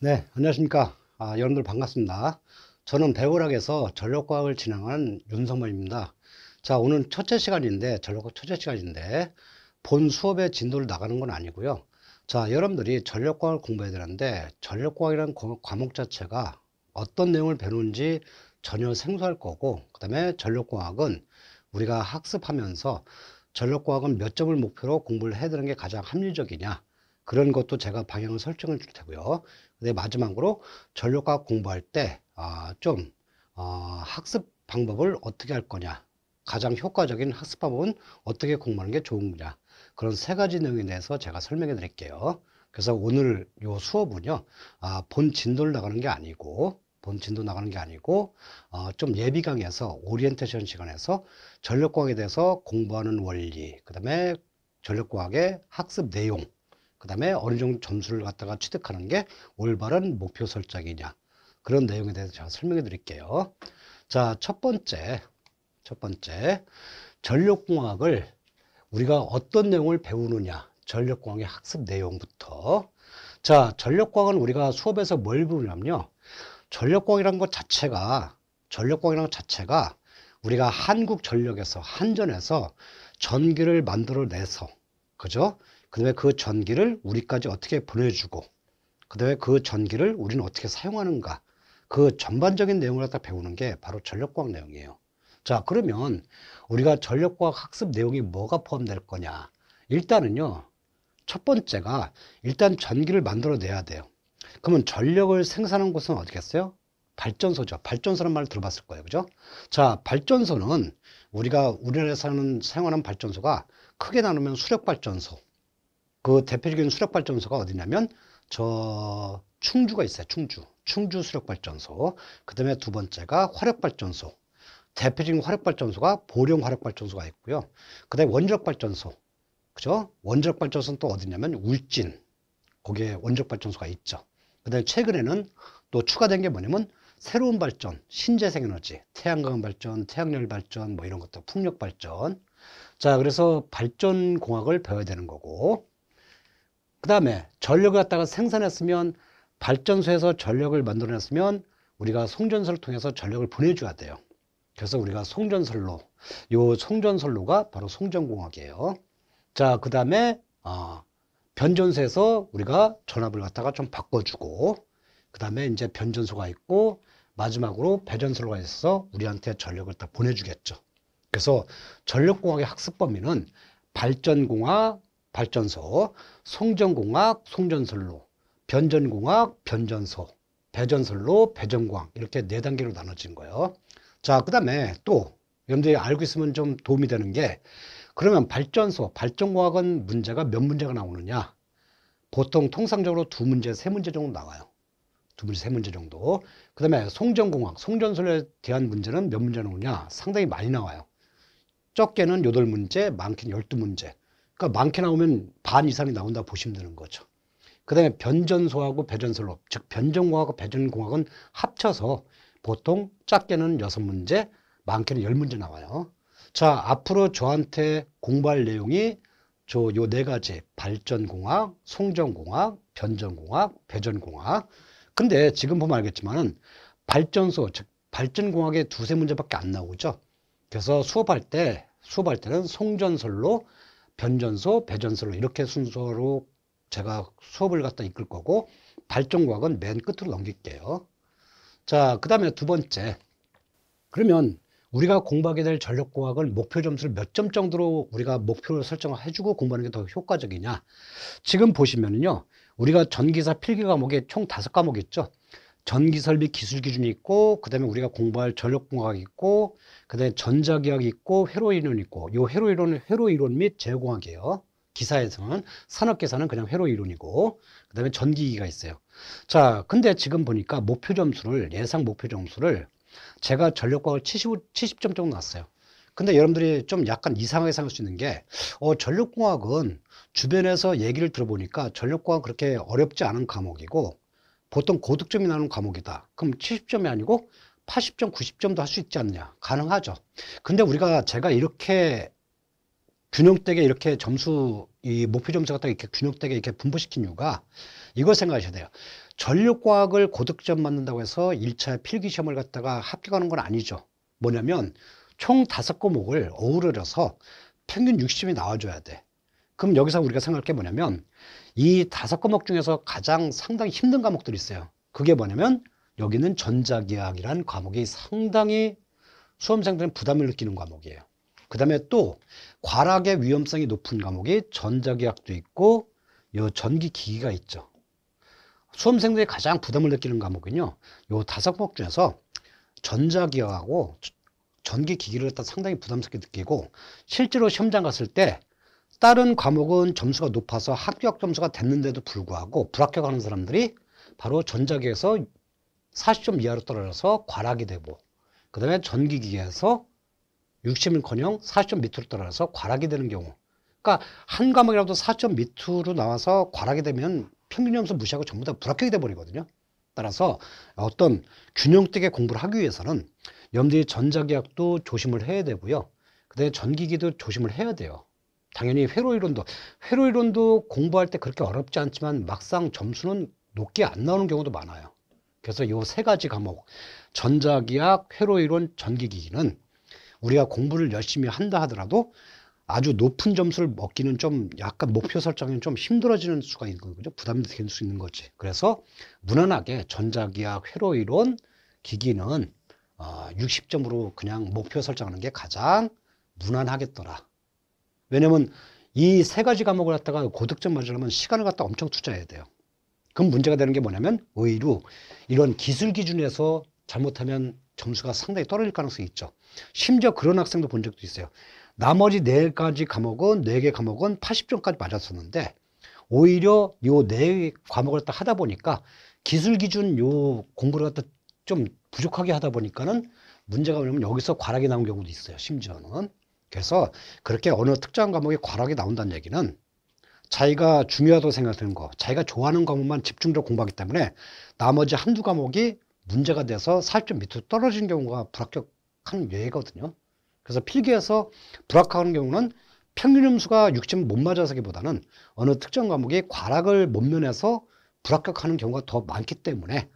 네, 안녕하십니까. 아, 여러분들 반갑습니다. 저는 배우락에서 전력과학을 진행하는 윤성만입니다. 자, 오늘 첫째 시간인데, 전력과학 첫째 시간인데, 본 수업의 진도를 나가는 건 아니고요. 자, 여러분들이 전력과학을 공부해야 되는데, 전력과학이라는 과- 과목 자체가 어떤 내용을 배우는지 전혀 생소할 거고, 그 다음에 전력과학은 우리가 학습하면서 전력과학은 몇 점을 목표로 공부를 해야 되는 게 가장 합리적이냐, 그런 것도 제가 방향을 설정해 줄 테고요. 근데 마지막으로 전력공학 공부할 때, 아, 좀, 어, 학습 방법을 어떻게 할 거냐. 가장 효과적인 학습 방법은 어떻게 공부하는 게 좋은냐. 그런 세 가지 내용에 대해서 제가 설명해 드릴게요. 그래서 오늘 요 수업은요, 아, 본 진도를 나가는 게 아니고, 본 진도 나가는 게 아니고, 어, 좀 예비 강의에서, 오리엔테이션 시간에서 전력공학에 대해서 공부하는 원리, 그 다음에 전력과학의 학습 내용, 그 다음에 어느 정도 점수를 갖다가 취득하는 게 올바른 목표 설정이냐. 그런 내용에 대해서 제가 설명해 드릴게요. 자, 첫 번째, 첫 번째, 전력공학을 우리가 어떤 내용을 배우느냐. 전력공학의 학습 내용부터. 자, 전력공학은 우리가 수업에서 뭘 배우냐면요. 전력공학이라는 것 자체가, 전력공학이라는 것 자체가 우리가 한국 전력에서, 한전에서 전기를 만들어내서, 그죠? 그 다음에 그 전기를 우리까지 어떻게 보내주고, 그 다음에 그 전기를 우리는 어떻게 사용하는가, 그 전반적인 내용을 갖다 배우는 게 바로 전력과학 내용이에요. 자, 그러면 우리가 전력과학 학습 내용이 뭐가 포함될 거냐? 일단은요, 첫 번째가 일단 전기를 만들어내야 돼요. 그러면 전력을 생산하는 곳은 어디겠어요? 발전소죠. 발전소라는 말을 들어봤을 거예요. 그죠? 자, 발전소는 우리가 우리나라에서 는 사용하는 발전소가 크게 나누면 수력발전소, 그 대표적인 수력 발전소가 어디냐면 저 충주가 있어요. 충주. 충주 수력 발전소. 그다음에 두 번째가 화력 발전소. 대표적인 화력 발전소가 보령 화력 발전소가 있고요. 그다음에 원자력 발전소. 그죠? 원자력 발전소는 또 어디냐면 울진. 거기에 원자력 발전소가 있죠. 그다음에 최근에는 또 추가된 게 뭐냐면 새로운 발전, 신재생 에너지, 태양광 발전, 태양열 발전 뭐 이런 것들, 풍력 발전. 자, 그래서 발전 공학을 배워야 되는 거고. 그 다음에 전력을 갖다가 생산했으면 발전소에서 전력을 만들어냈으면 우리가 송전소를 통해서 전력을 보내줘야 돼요. 그래서 우리가 송전선로, 요 송전선로가 바로 송전공학이에요. 자, 그 다음에 어, 변전소에서 우리가 전압을 갖다가 좀 바꿔주고, 그 다음에 이제 변전소가 있고, 마지막으로 배전선로가 있어서 우리한테 전력을 다 보내주겠죠. 그래서 전력공학의 학습 범위는 발전공학, 발전소, 송전공학, 송전선로, 변전공학, 변전소, 배전선로, 배전공학 이렇게 네 단계로 나눠진 거예요. 자, 그 다음에 또 여러분들이 알고 있으면 좀 도움이 되는 게 그러면 발전소, 발전공학은 문제가 몇 문제가 나오느냐? 보통 통상적으로 두 문제, 세 문제 정도 나와요. 두 문제, 세 문제 정도. 그 다음에 송전공학, 송전선로에 대한 문제는 몇 문제 나오냐? 상당히 많이 나와요. 적게는 8문제, 많게는 12문제. 그러니까 많게 나오면 반 이상이 나온다 보시면 되는 거죠. 그 다음에 변전소하고 배전선로, 즉 변전공학하고 배전공학은 합쳐서 보통 작게는 6문제, 많게는 10문제 나와요. 자, 앞으로 저한테 공부할 내용이 저 요 네 가지 발전공학, 송전공학, 변전공학, 배전공학. 근데 지금 보면 알겠지만은 발전소, 즉 발전공학에 두세 문제밖에 안 나오죠. 그래서 수업할 때 수업할 때는 송전선로, 변전소, 배전선로 이렇게 순서로 제가 수업을 갖다 이끌 거고 발전과학은 맨 끝으로 넘길게요. 자, 그 다음에 두 번째. 그러면 우리가 공부하게 될 전력공학을 목표 점수를 몇 점 정도로 우리가 목표를 설정해주고 공부하는 게 더 효과적이냐. 지금 보시면은요, 우리가 전기사 필기 과목에 총 다섯 과목 있죠. 전기 설비 기술 기준이 있고, 그 다음에 우리가 공부할 전력 공학이 있고, 그 다음에 전자기학이 있고, 회로 이론 있고, 요 회로 이론은 회로 이론 및 제공학이에요. 기사에서는 산업 계산은 그냥 회로 이론이고, 그 다음에 전기기가 있어요. 자, 근데 지금 보니까 목표 점수를, 예상 목표 점수를 제가 전력과학을 70, 70점 정도 났어요. 근데 여러분들이 좀 약간 이상하게 생각할 수 있는 게, 어, 전력공학은 주변에서 얘기를 들어보니까 전력공학 그렇게 어렵지 않은 과목이고, 보통 고득점이 나는 과목이다. 그럼 70점이 아니고 80점, 90점도 할 수 있지 않냐? 가능하죠. 근데 우리가 제가 이렇게 균형되게 이렇게 점수 이 목표 점수 갖다가 이렇게 균형되게 이렇게 분포시킨 이유가 이걸 생각하셔야 돼요. 전력과학을 고득점 맞는다고 해서 1차 필기 시험을 갖다가 합격하는 건 아니죠. 뭐냐면 총 다섯 과목을 어우러져서 평균 60점이 나와줘야 돼. 그럼 여기서 우리가 생각할 게 뭐냐면 이 다섯 과목 중에서 가장 상당히 힘든 과목들이 있어요. 그게 뭐냐면 여기는 전자기학이라는 과목이 상당히 수험생들은 부담을 느끼는 과목이에요. 그 다음에 또 과락의 위험성이 높은 과목이 전자기학도 있고 요 전기기기가 있죠. 수험생들이 가장 부담을 느끼는 과목은요. 요 다섯 과목 중에서 전자기학하고 전기기기를 갖다 상당히 부담스럽게 느끼고 실제로 시험장 갔을 때 다른 과목은 점수가 높아서 합격 점수가 됐는데도 불구하고 불합격하는 사람들이 바로 전자기에서 40점 이하로 떨어져서 과락이 되고 그 다음에 전기기에서 60일커녕 40점 밑으로 떨어져서 과락이 되는 경우 그러니까 한 과목이라도 4점 밑으로 나와서 과락이 되면 평균 점수 무시하고 전부 다 불합격이 돼 버리거든요. 따라서 어떤 균형되게 공부를 하기 위해서는 여러분들이 전자기학도 조심을 해야 되고요. 그 다음에 전기기도 조심을 해야 돼요 당연히 회로 이론도 회로 이론도 공부할 때 그렇게 어렵지 않지만 막상 점수는 높게 안 나오는 경우도 많아요 그래서 이 세 가지 과목 전자기학, 회로 이론, 전기기기는 우리가 공부를 열심히 한다 하더라도 아주 높은 점수를 먹기는 좀 약간 목표 설정이 좀 힘들어지는 수가 있는 거죠. 부담이 될 수 있는 거지. 그래서 무난하게 전자기학, 회로 이론, 기기는 어, 60점으로 그냥 목표 설정하는 게 가장 무난하겠더라. 왜냐면 이 세 가지 과목을 갖다가 고득점 맞으려면 시간을 갖다 엄청 투자해야 돼요. 그럼 문제가 되는 게 뭐냐면 의의로 이런 기술 기준에서 잘못하면 점수가 상당히 떨어질 가능성이 있죠. 심지어 그런 학생도 본 적도 있어요. 나머지 네 가지 과목은 네 개 과목은 80점까지 맞았었는데 오히려 요 네 과목을 딱 하다 보니까 기술 기준 요 공부를 갖다 좀 부족하게 하다 보니까는 문제가 뭐냐면 여기서 과락이 나온 경우도 있어요. 심지어는. 그래서 그렇게 어느 특정 과목에 과락이 나온다는 얘기는 자기가 중요하다고 생각되는 거, 자기가 좋아하는 과목만 집중적으로 공부하기 때문에 나머지 한두 과목이 문제가 돼서 살점 밑으로 떨어지는 경우가 불합격하는 예거든요. 그래서 필기에서 불합격하는 경우는 평균 점수가 60점 못 맞아서기보다는 어느 특정 과목이 과락을 못 면해서 불합격하는 경우가 더 많기 때문에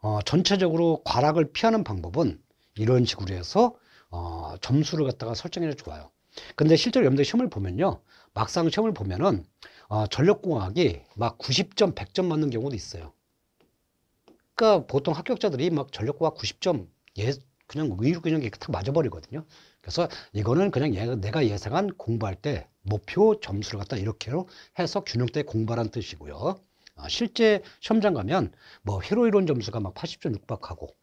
어, 전체적으로 과락을 피하는 방법은 이런 식으로 해서 어, 점수를 갖다가 설정해도 좋아요. 근데 실제로 여러분들 시험을 보면요. 막상 시험을 보면은 어, 전력공학이 막 90점, 100점 맞는 경우도 있어요. 그러니까 보통 합격자들이 막 전력공학 90점 예, 그냥 의로 그냥 탁 맞아버리거든요. 그래서 이거는 그냥 얘, 내가 예상한 공부할 때 목표 점수를 갖다 이렇게 해서 균형대 공부하라는 뜻이고요. 어, 실제 시험장 가면 뭐 회로이론 점수가 막 80점 육박하고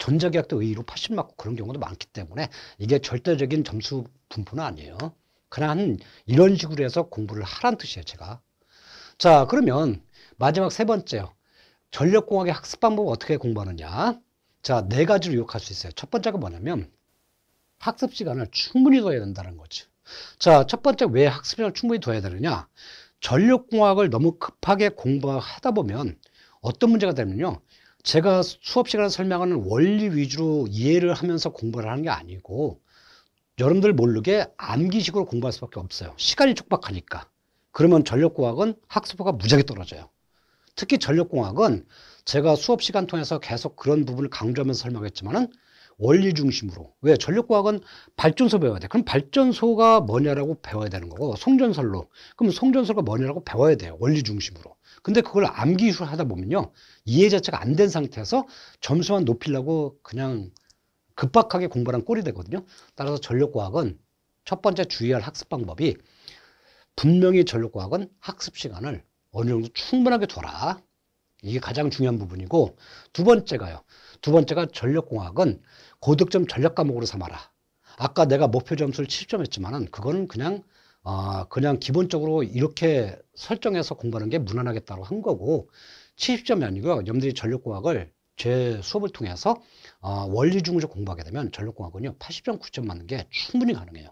전자계약도 의의로 80 맞고 그런 경우도 많기 때문에 이게 절대적인 점수 분포는 아니에요. 그냥 한 이런 식으로 해서 공부를 하란 뜻이에요, 제가. 자, 그러면 마지막 세 번째요. 전력공학의 학습 방법 어떻게 공부하느냐? 자, 네 가지로 요약할 수 있어요. 첫 번째가 뭐냐면 학습 시간을 충분히 둬야 된다는 거죠. 자, 첫 번째 왜 학습 시간을 충분히 둬야 되느냐? 전력공학을 너무 급하게 공부하다 보면 어떤 문제가 되면요. 제가 수업 시간에 설명하는 원리 위주로 이해를 하면서 공부를 하는 게 아니고 여러분들 모르게 암기식으로 공부할 수밖에 없어요. 시간이 촉박하니까. 그러면 전력공학은 학습도가 무지하게 떨어져요. 특히 전력공학은 제가 수업 시간 통해서 계속 그런 부분을 강조하면서 설명했지만은 원리 중심으로. 왜? 전력공학은 발전소 배워야 돼. 그럼 발전소가 뭐냐라고 배워야 되는 거고, 송전설로. 그럼 송전설가 뭐냐라고 배워야 돼요. 원리 중심으로. 근데 그걸 암기술 하다 보면요. 이해 자체가 안 된 상태에서 점수만 높이려고 그냥 급박하게 공부한 꼴이 되거든요. 따라서 전력과학은 첫 번째 주의할 학습 방법이 분명히 전력과학은 학습 시간을 어느 정도 충분하게 둬라. 이게 가장 중요한 부분이고 두 번째가요. 두 번째가 전력공학은 고득점 전력 과목으로 삼아라. 아까 내가 목표 점수를 7점 했지만은 그거는 그냥 어, 그냥 기본적으로 이렇게 설정해서 공부하는 게 무난하겠다고 한 거고 70점이 아니고요. 여러분들이 전력공학을 제 수업을 통해서 어, 원리 중으로 공부하게 되면 전력공학은요 80점, 9점 맞는 게 충분히 가능해요.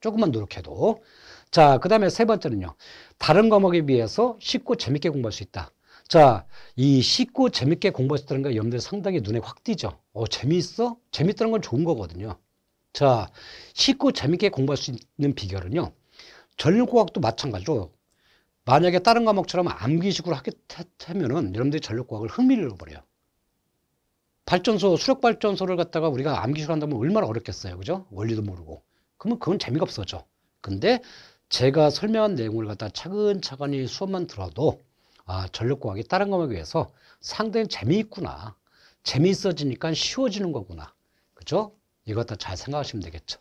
조금만 노력해도. 자, 그 다음에 세 번째는요. 다른 과목에 비해서 쉽고 재밌게 공부할 수 있다. 자, 이 쉽고 재밌게 공부할 수 있다는 게 여러분들 상당히 눈에 확 띄죠. 어, 재미있어? 재밌다는 건 좋은 거거든요. 자, 쉽고 재밌게 공부할 수 있는 비결은요. 전력공학도 마찬가지로 만약에 다른 과목처럼 암기식으로 하겠다면은 여러분들이 전력과학을 흥미를 잃어버려요. 발전소, 수력발전소를 갖다가 우리가 암기식으로 한다면 얼마나 어렵겠어요. 그죠? 원리도 모르고. 그러면 그건 재미가 없어져. 근데 제가 설명한 내용을 갖다 차근차근히 수업만 들어도 아, 전력과학이 다른 과목에 비해서 상당히 재미있구나. 재미있어지니까 쉬워지는 거구나. 그죠? 이것 다 잘 생각하시면 되겠죠.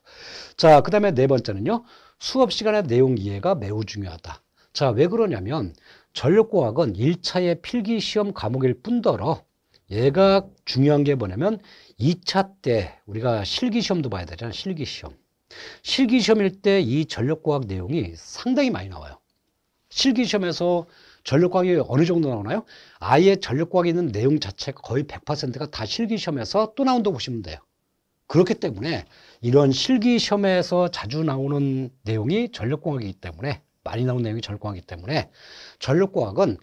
자, 그 다음에 네 번째는요. 수업 시간의 내용 이해가 매우 중요하다. 자, 왜 그러냐면 전력과학은 1차의 필기 시험 과목일 뿐더러 얘가 중요한 게 뭐냐면 2차 때 우리가 실기 시험도 봐야 되잖아요. 실기 시험. 실기 시험일 때 이 전력과학 내용이 상당히 많이 나와요. 실기 시험에서 전력과학이 어느 정도 나오나요? 아예 전력과학에 있는 내용 자체가 거의 100%가 다 실기 시험에서 또 나온다고 보시면 돼요. 그렇기 때문에 이런 실기 시험에서 자주 나오는 내용이 전력공학이기 때문에 많이 나오는 내용이 전력공학이기 때문에 전력공학은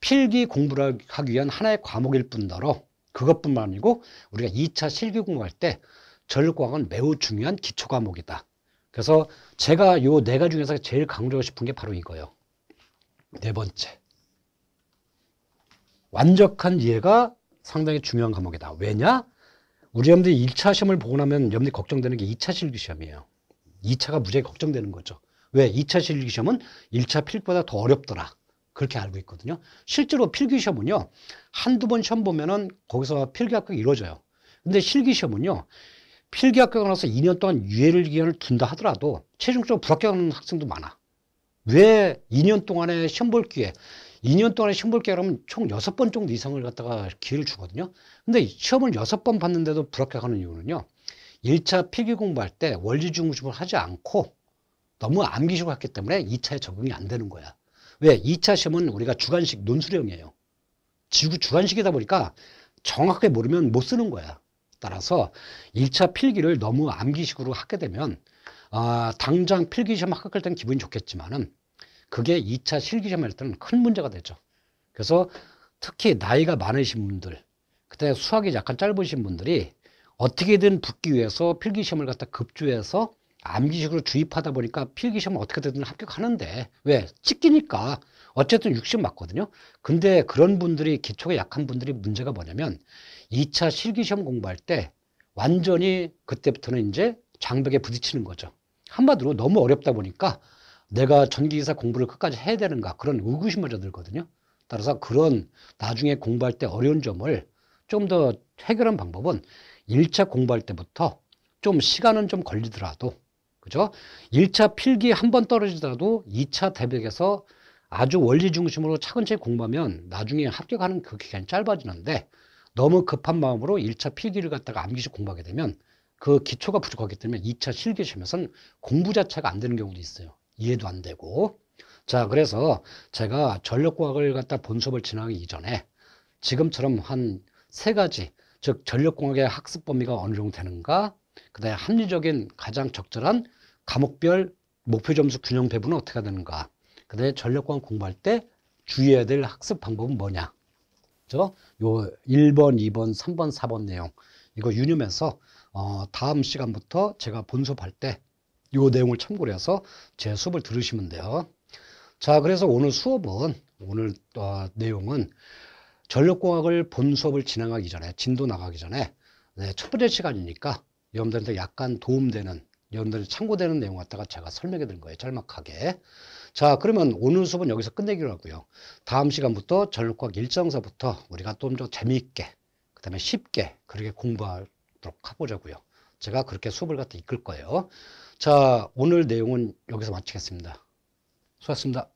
필기 공부를 하기 위한 하나의 과목일 뿐더러 그것뿐만 아니고 우리가 2차 실기 공부할 때 전력공학은 매우 중요한 기초 과목이다. 그래서 제가 요 네 가지 중에서 제일 강조하고 싶은 게 바로 이거예요. 네 번째. 완벽한 이해가 상당히 중요한 과목이다. 왜냐? 우리 여러분들이 1차 시험을 보고 나면 여러분들이 걱정되는 게 2차 실기 시험이에요. 2차가 무지하게 걱정되는 거죠. 왜? 2차 실기 시험은 1차 필기보다 더 어렵더라. 그렇게 알고 있거든요. 실제로 필기 시험은요, 한두 번 시험 보면은 거기서 필기 합격이 이루어져요. 근데 실기 시험은요, 필기 합격을 나서 2년 동안 유예를 기간을 둔다 하더라도 최종적으로 불합격하는 학생도 많아. 왜 2년 동안에 시험 볼 기회, 2년 동안에 시험 볼 기회라면 총 6번 정도 이상을 갖다가 기회를 주거든요. 근데 시험을 6번 봤는데도 불합격하는 이유는요. 1차 필기 공부할 때 원리 중심을 하지 않고 너무 암기식으로 했기 때문에 2차에 적응이 안 되는 거야. 왜? 2차 시험은 우리가 주관식 논술형이에요. 지구 주관식이다 보니까 정확하게 모르면 못 쓰는 거야. 따라서 1차 필기를 너무 암기식으로 하게 되면 아, 당장 필기 시험 합격할 때는 기분이 좋겠지만은 그게 2차 실기시험 할 때는 큰 문제가 되죠. 그래서 특히 나이가 많으신 분들, 그때 수학이 약간 짧으신 분들이 어떻게든 붙기 위해서 필기시험을 갖다 급조해서 암기식으로 주입하다 보니까 필기시험 어떻게든 합격하는데 왜? 찍기니까 어쨌든 60 맞거든요. 근데 그런 분들이 기초가 약한 분들이 문제가 뭐냐면 2차 실기시험 공부할 때 완전히 그때부터는 이제 장벽에 부딪히는 거죠. 한마디로 너무 어렵다 보니까 내가 전기기사 공부를 끝까지 해야 되는가 그런 의구심마저 들거든요. 따라서 그런 나중에 공부할 때 어려운 점을 좀 더 해결한 방법은 1차 공부할 때부터 좀 시간은 좀 걸리더라도 그죠? 1차 필기 한 번 떨어지더라도 2차 대백에서 아주 원리 중심으로 차근차근 공부하면 나중에 합격하는 그 기간이 짧아지는데 너무 급한 마음으로 1차 필기를 갖다가 암기식 공부하게 되면 그 기초가 부족하기 때문에 2차 실기 시험에서는 공부 자체가 안 되는 경우도 있어요. 이해도 안 되고. 자, 그래서 제가 전력공학을 갖다 본 수업을 진행하기 이전에 지금처럼 한 세 가지, 즉 전력공학의 학습 범위가 어느 정도 되는가, 그 다음에 합리적인 가장 적절한 과목별 목표 점수 균형 배분은 어떻게 되는가, 그 다음에 전력공학 공부할 때 주의해야 될 학습 방법은 뭐냐. 저, 요 1번, 2번, 3번, 4번 내용, 이거 유념해서, 어, 다음 시간부터 제가 본 수업할 때 이 내용을 참고로 해서 제 수업을 들으시면 돼요. 자, 그래서 오늘 수업은, 오늘 어, 내용은 전력공학을 본 수업을 진행하기 전에, 진도 나가기 전에, 네, 첫 번째 시간이니까 여러분들한테 약간 도움되는, 여러분들 참고되는 내용 갖다가 제가 설명해 드린 거예요. 짤막하게. 자, 그러면 오늘 수업은 여기서 끝내기로 하고요. 다음 시간부터 전력과학 일정서부터 우리가 좀 더 재미있게, 그 다음에 쉽게 그렇게 공부하도록 해보자고요. 제가 그렇게 수업을 갖다 이끌 거예요. 자, 오늘 내용은 여기서 마치겠습니다. 수고하셨습니다.